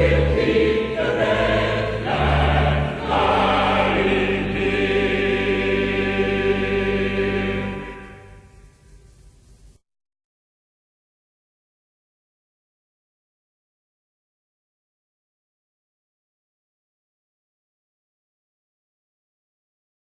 He'll keep